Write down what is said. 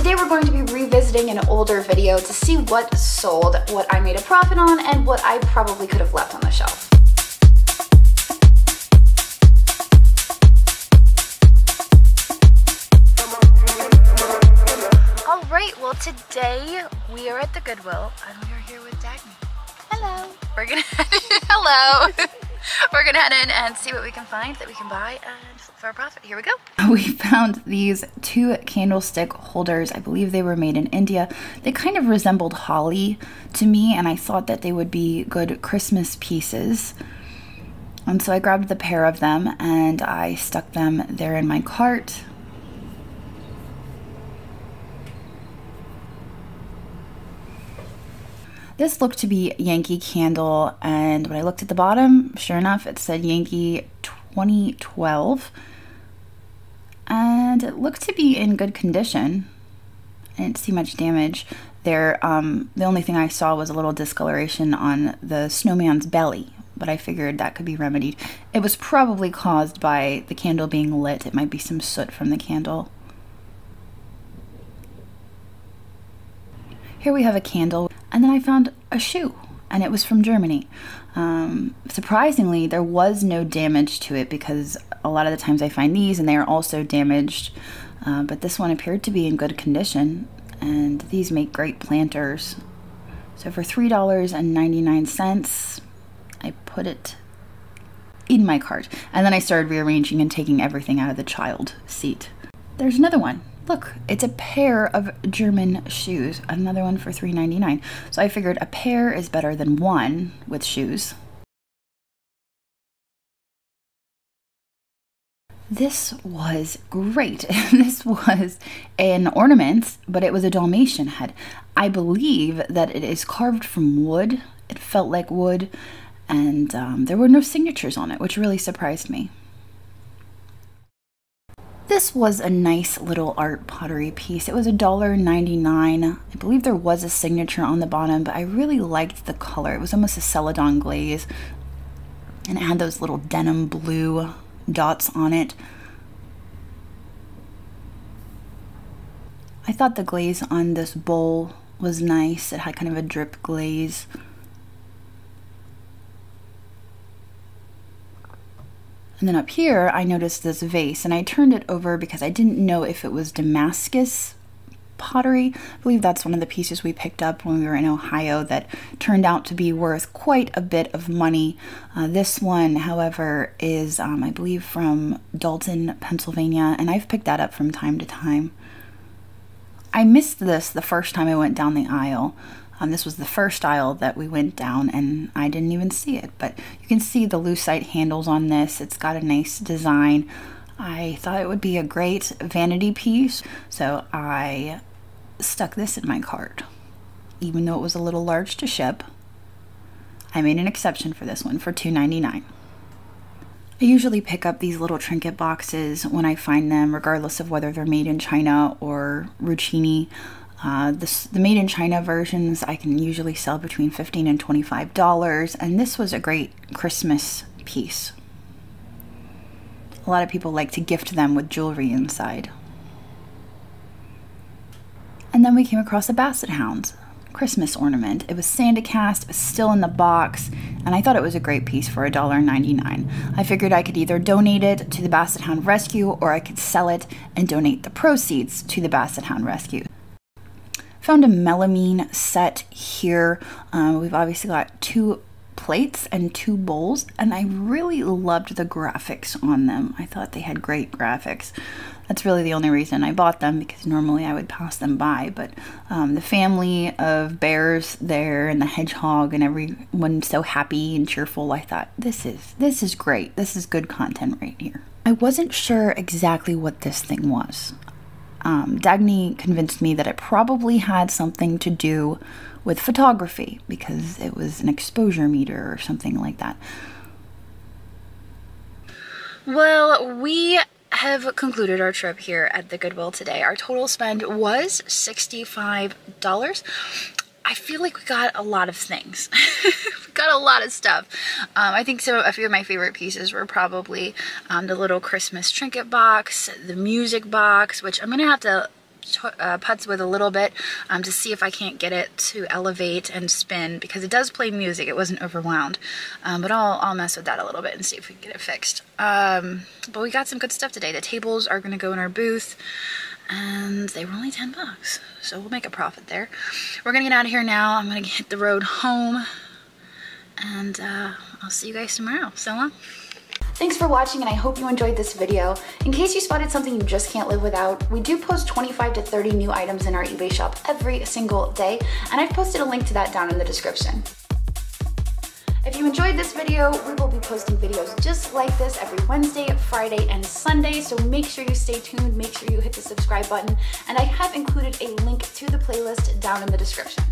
Today we're going to be revisiting an older video to see what sold, what I made a profit on, and what I probably could have left on the shelf. All right, well today we are at the Goodwill and we are here with Dagny. Hello. We're gonna, hello. We're gonna head in and see what we can find that we can buy and for a profit. Here we go. We found these two candlestick holders. I believe they were made in India. They kind of resembled holly to me, and I thought that they would be good Christmas pieces. And so I grabbed the pair of them and I stuck them there in my cart. This looked to be Yankee Candle, and when I looked at the bottom, sure enough, it said Yankee 2012. And it looked to be in good condition. I didn't see much damage. There, um, the only thing I saw was a little discoloration on the snowman's belly, but I figured that could be remedied. It was probably caused by the candle being lit. It might be some soot from the candle. Here we have a candle, and then I found a shoe, and it was from Germany. Um, surprisingly, there was no damage to it because a lot of the times I find these and they are also damaged, uh, but this one appeared to be in good condition, and these make great planters. So for $3.99, I put it in my cart, and then I started rearranging and taking everything out of the child seat. There's another one. Look, it's a pair of German shoes. Another one for $3.99. So I figured a pair is better than one with shoes. This was great. this was an ornament, but it was a Dalmatian head. I believe that it is carved from wood. It felt like wood, and um, there were no signatures on it, which really surprised me. This was a nice little art pottery piece. It was $1.99. I believe there was a signature on the bottom, but I really liked the color. It was almost a celadon glaze, and it had those little denim blue dots on it. I thought the glaze on this bowl was nice. It had kind of a drip glaze. And then up here, I noticed this vase, and I turned it over because I didn't know if it was Damascus pottery. I believe that's one of the pieces we picked up when we were in Ohio that turned out to be worth quite a bit of money. Uh, this one, however, is, um, I believe, from Dalton, Pennsylvania, and I've picked that up from time to time. I missed this the first time I went down the aisle. Um, this was the first aisle that we went down and I didn't even see it, but you can see the lucite handles on this. It's got a nice design. I thought it would be a great vanity piece, so I stuck this in my cart. Even though it was a little large to ship, I made an exception for this one for $2.99. I usually pick up these little trinket boxes when I find them, regardless of whether they're made in China or Rucinni. Uh, this, the made in China versions I can usually sell between 15 and $25 and this was a great Christmas piece. A lot of people like to gift them with jewelry inside. And then we came across a Basset Hound Christmas ornament. It was Sandicast, it was still in the box, and I thought it was a great piece for $1.99. I figured I could either donate it to the Basset Hound Rescue or I could sell it and donate the proceeds to the Basset Hound Rescue. Found a melamine set here. Um, we've obviously got two plates and two bowls, and I really loved the graphics on them. I thought they had great graphics. That's really the only reason I bought them because normally I would pass them by. But um, the family of bears there and the hedgehog and everyone so happy and cheerful, I thought this is this is great. This is good content right here. I wasn't sure exactly what this thing was um, Dagny convinced me that it probably had something to do with photography because it was an exposure meter or something like that. Well, we have concluded our trip here at the Goodwill today. Our total spend was $65. I feel like we got a lot of things. got a lot of stuff. Um, I think so. A few of my favorite pieces were probably um, the little Christmas trinket box, the music box, which I'm gonna have to uh, putz with a little bit um, to see if I can't get it to elevate and spin because it does play music. It wasn't overwound. Um, but I'll, I'll mess with that a little bit and see if we can get it fixed. Um, but we got some good stuff today. The tables are going to go in our booth and they were only 10 bucks. So we'll make a profit there. We're going to get out of here now. I'm going to hit the road home and uh, I'll see you guys tomorrow. So long. Thanks for watching and I hope you enjoyed this video. In case you spotted something you just can't live without, we do post 25 to 30 new items in our eBay shop every single day, and I've posted a link to that down in the description. If you enjoyed this video, we will be posting videos just like this every Wednesday, Friday, and Sunday, so make sure you stay tuned, make sure you hit the subscribe button, and I have included a link to the playlist down in the description.